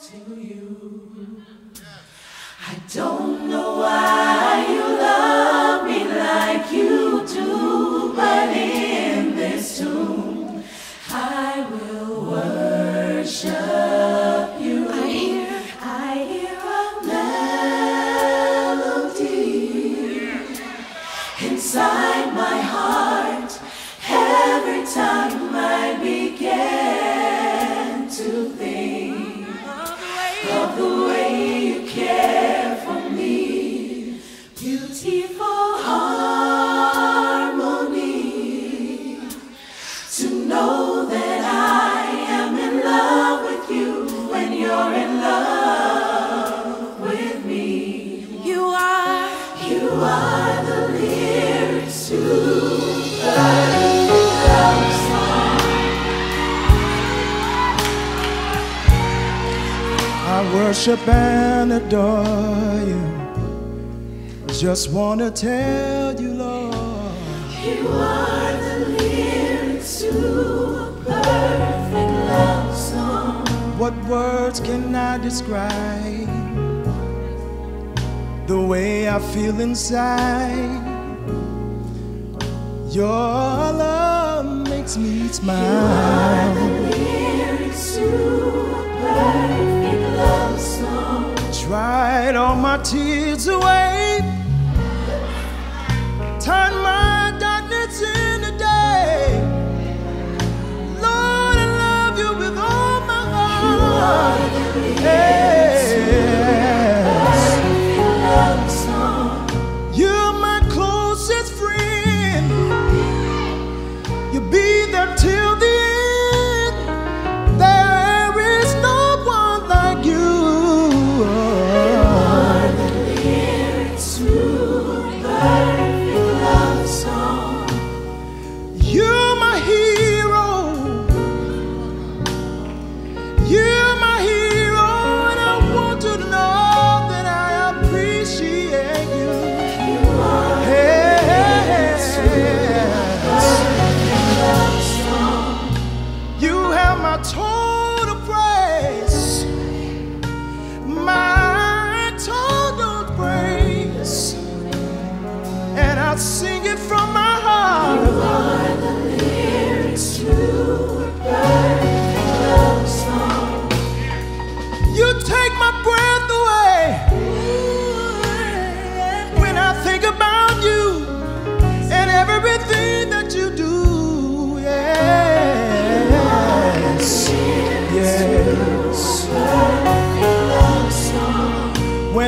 to you. I don't know why. you're in love with me. You are, you are the lyrics to the love song. I worship and adore you. Just want to tell you, Lord, you are. words cannot describe the way I feel inside. Your love makes me smile. You are the lyrics to a perfect love song. Dried all my tears away. Turn my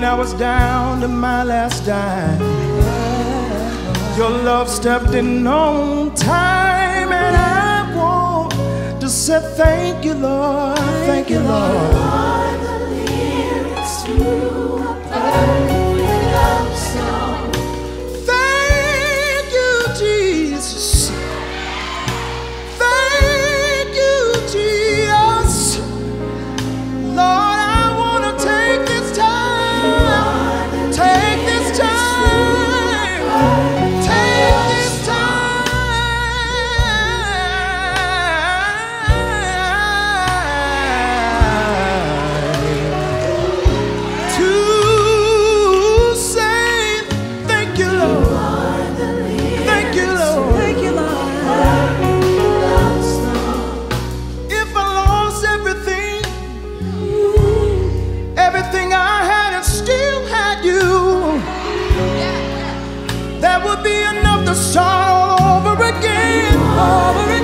I was down to my last dime. Your love stepped in on time, and I want to say thank you, Lord, thank you, Lord. be another sorrow over again, over again.